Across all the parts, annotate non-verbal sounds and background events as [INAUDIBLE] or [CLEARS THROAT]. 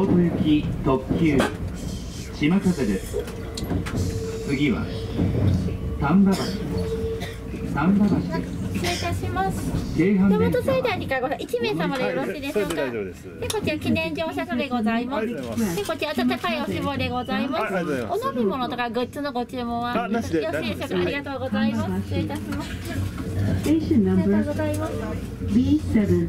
京都行き特急島風です次は丹波橋丹波橋です失礼いたします。京阪大電車大にからご。一名様でよろしいでしょうか？でこちら記念乗車書でございます。ありがとうございますで、こちら温かいおしぼりでございます。お飲み物とかグッズのご注文はよろしいでしょうか。ありがとうございます。失礼いたします。Station ありが number とうございます。B7.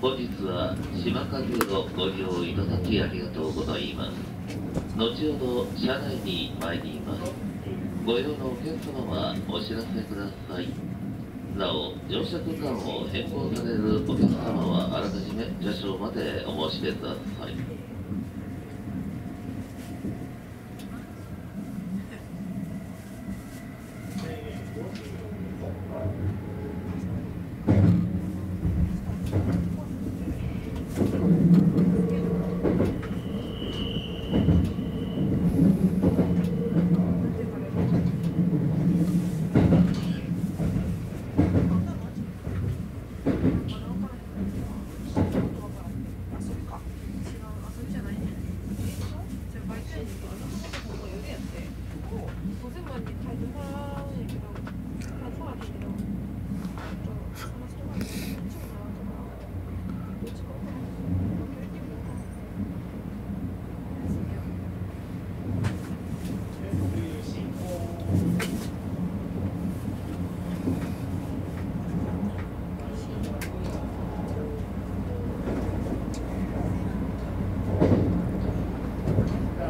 本日は島風をご利用いただきありがとうございます。後ほど車内に参ります。ご用のお客様はお知らせください。なお乗車区間を変更されるお客様はあらかじめ車掌までお申し出ください。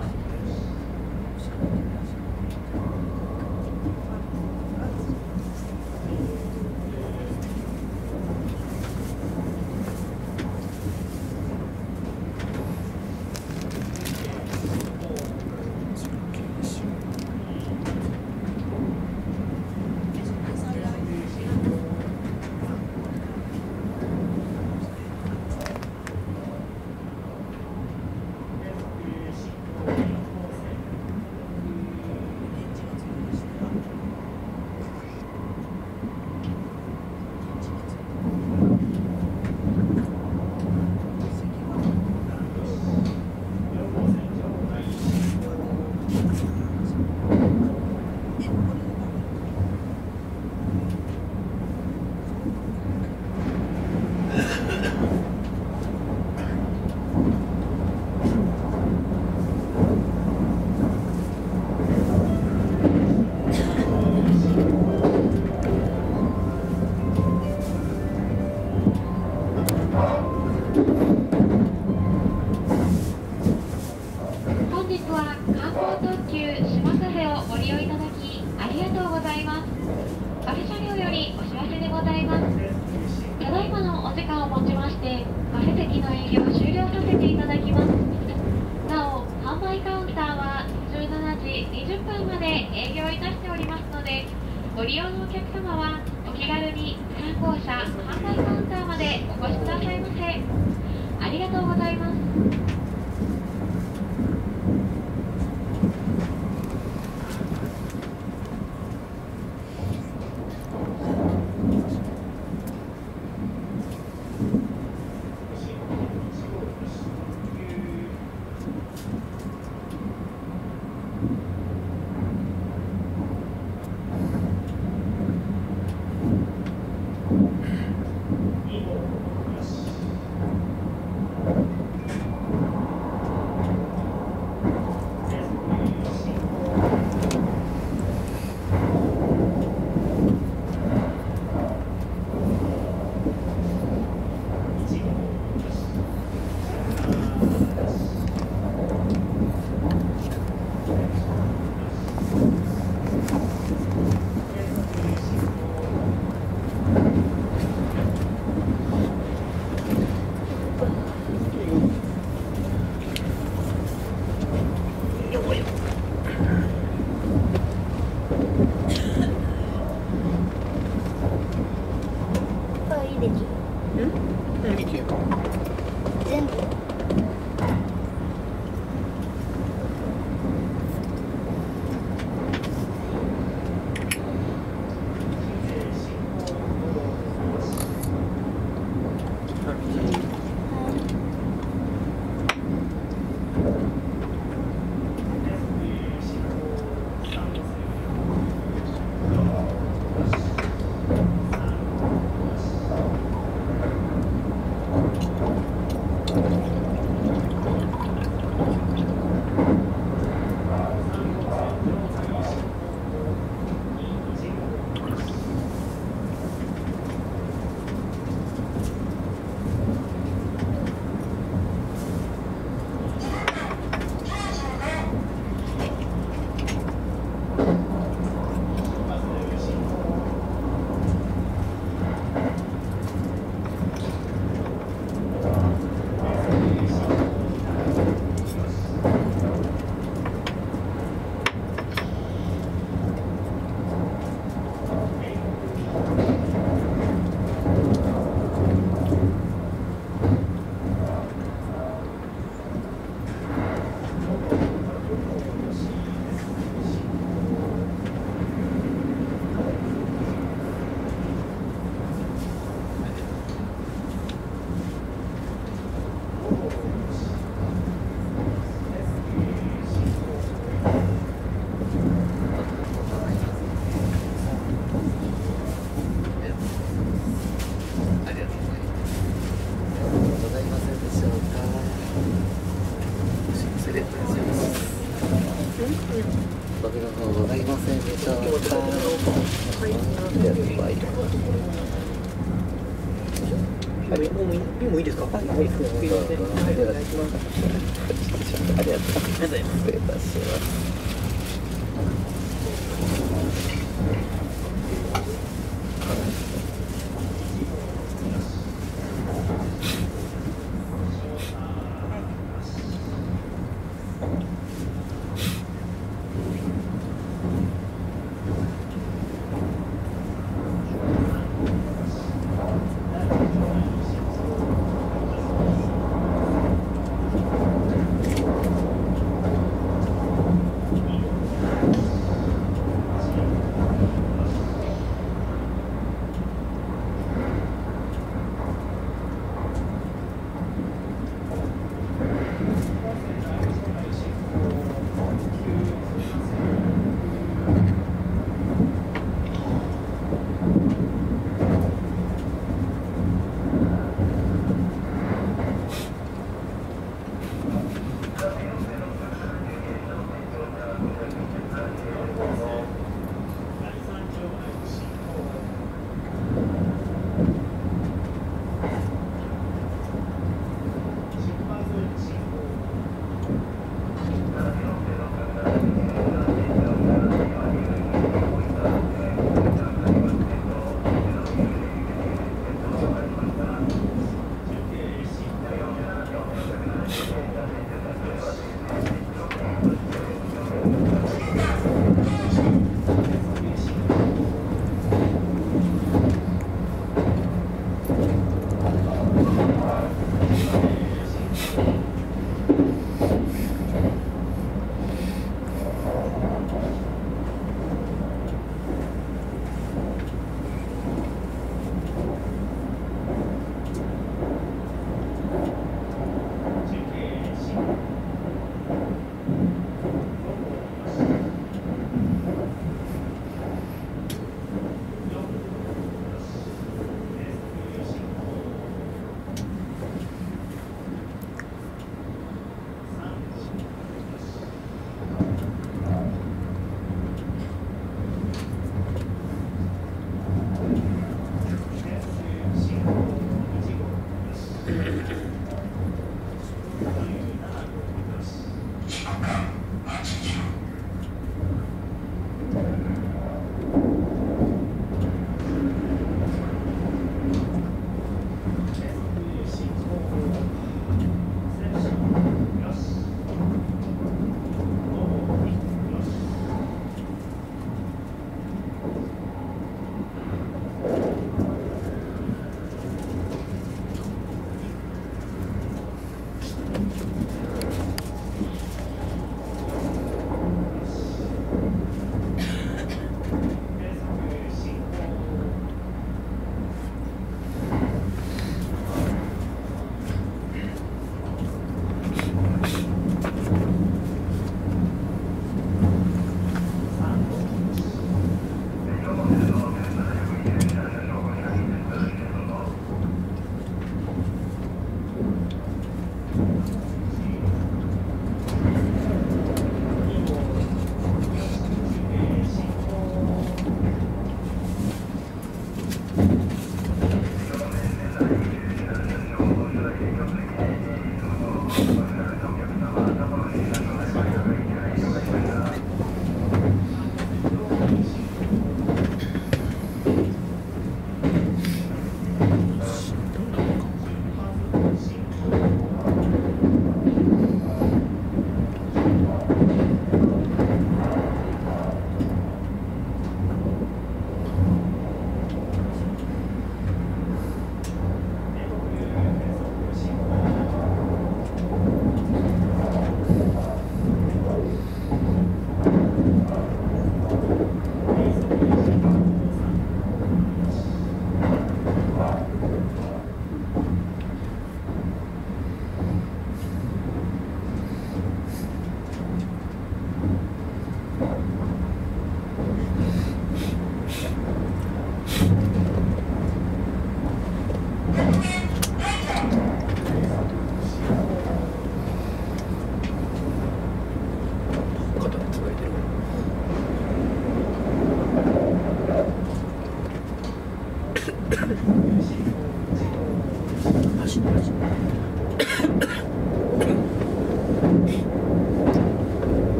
本 Thank you. Hmm? Thank you. ご苦労ございませんでしょうか。やばい。はい、もうい。い。もうい。い。ですか。はい、もうい。い。です。ありがとう。ありがとう。失礼い。たします。「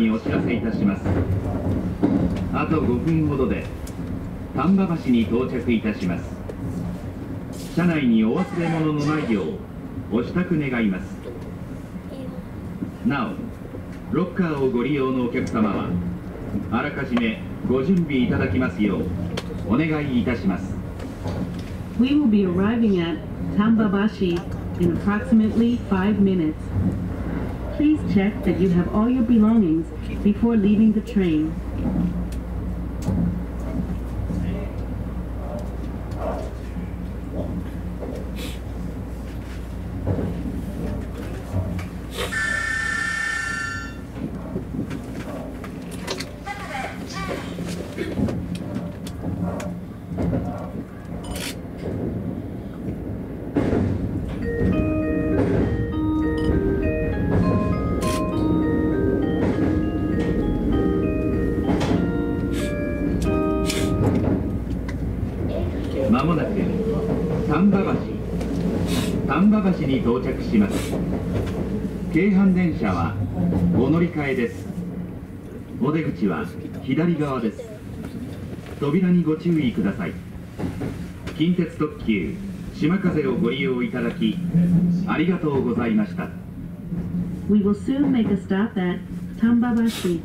にお知らせいたします。あと5分ほどで丹波橋に到着いたします。車内にお忘れ物のないようお支度願います。なおロッカーをご利用のお客様はあらかじめご準備いただきますようお願いいたします。We will be arriving at Tambabashi in approximately five minutes. Please check that you have all your belongings before leaving the train. お出口は左側です扉にご注意ください近鉄特急島風をご利用いただきありがとうございました We will soon make a stop at Tambabashi.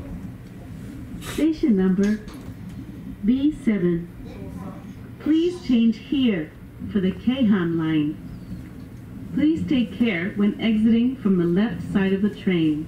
Station number B7. Please change here for the Keihan line. Please take care when exiting from the left side of the train.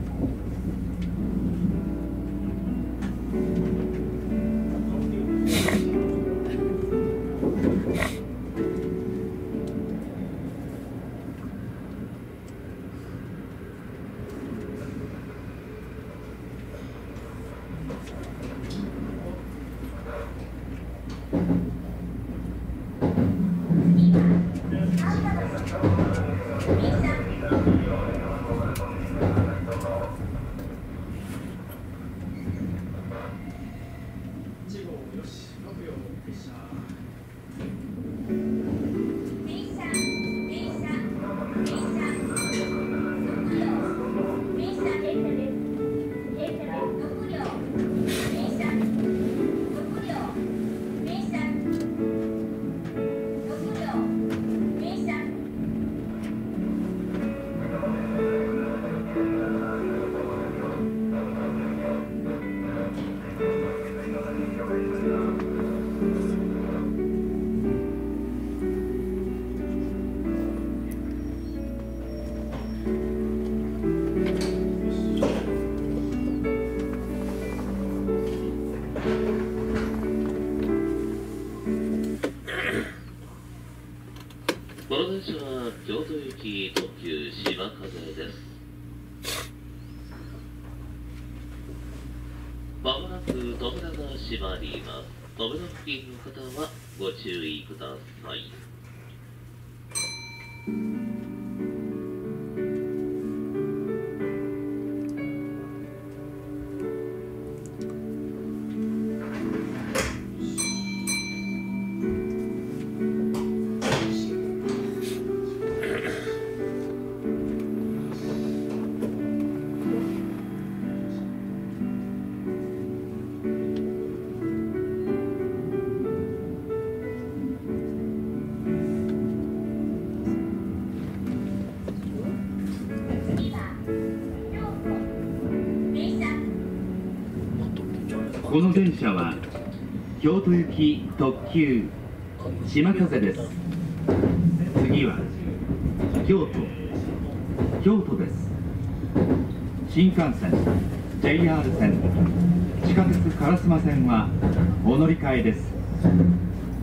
この電車は京都行き特急島風です次は京都京都です新幹線 JR 線地下鉄烏丸線はお乗り換えです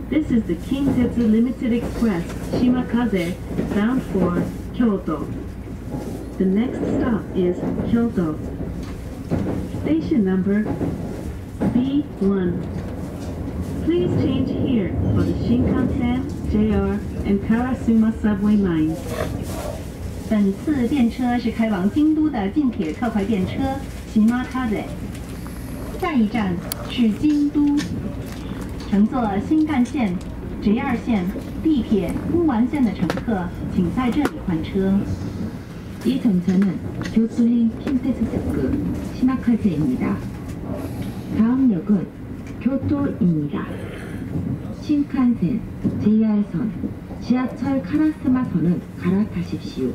This is the Kintetsu Limited Express Shimakaze bound for Kyoto. The next stop is Kyoto. Station number B1. Please change here for the Shinkansen, JR, and Karasuma subway lines. 本次电车是开往京都的近铁特快电车 Shimakaze。下一站是京都。乘坐新干线、JR 线、地铁乌丸线的乘客，请在这里换车。 이 전차는 교토행 킨테스특급 시마카제입니다. 다음 역은 교토입니다. 신칸센, JR선, 지하철 카라스마선은 갈아타십시오.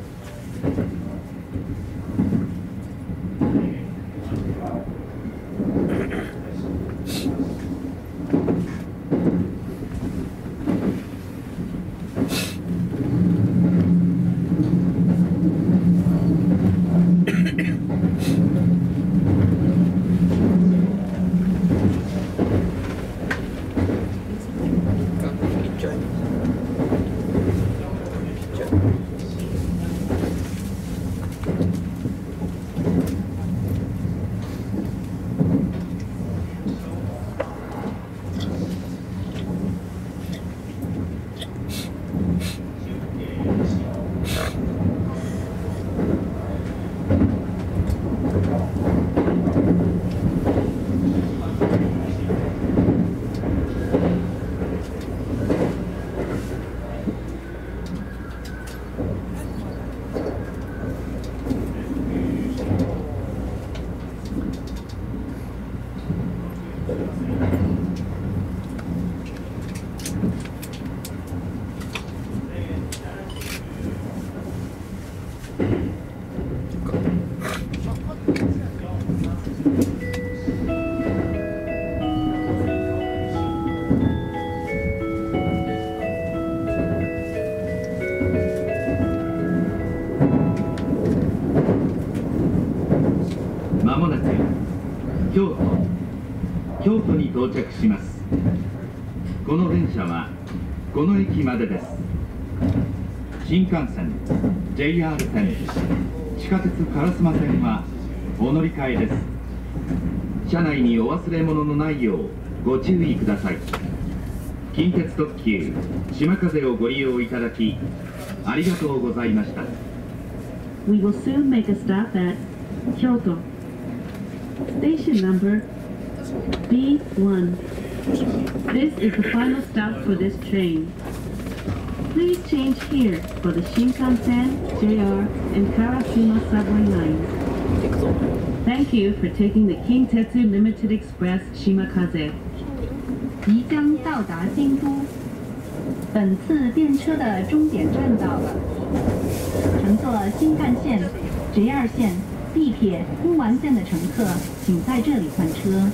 京都に到着します。この電車はこの駅までです。新幹線 JR 線地下鉄烏丸線はお乗り換えです。車内にお忘れ物のないようご注意ください。近鉄特急島風をご利用いただきありがとうございました。We will soon make a stop at 京都 Station number B1. This is the final stop for this train. Please change here for the Shinkansen, JR, and Karashima subway lines. Thank you for taking the Kintetsu Limited Express Shimakaze. 即将到达京都，本次电车的终点站到了。乘坐新干线、JR 线、地铁乌丸线的乘客，请在这里换车。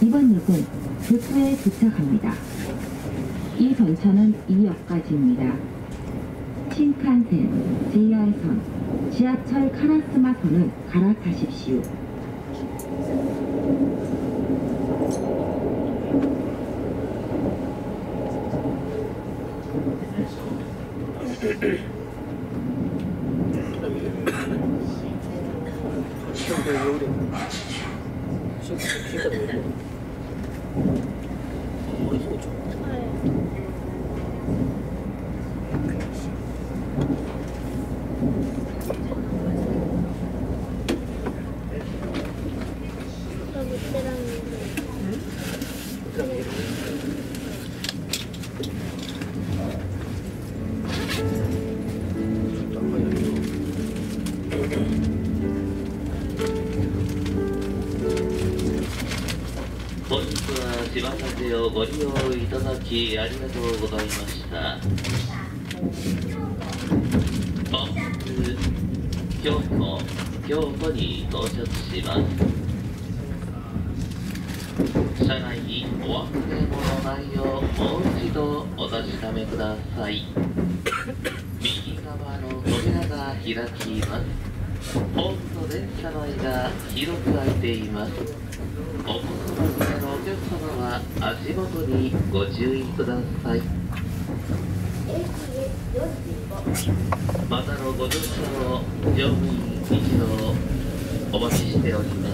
이번 역은 교토에 도착합니다. 이 전차는 2역까지입니다. 신칸센, JR선, 지하철 카라스마선은 갈아타십시오. [CLEARS THROAT] 本日は島風をご利用いただきありがとうございました。本日京都京都に到着します。車内にお忘れ物ないようもう一度お確かめください。右側の扉が開きます。ホームと電車の間広く開いています。お子様のお客様は足元にご注意ください。またのご乗車を乗務員一同お待ちしております。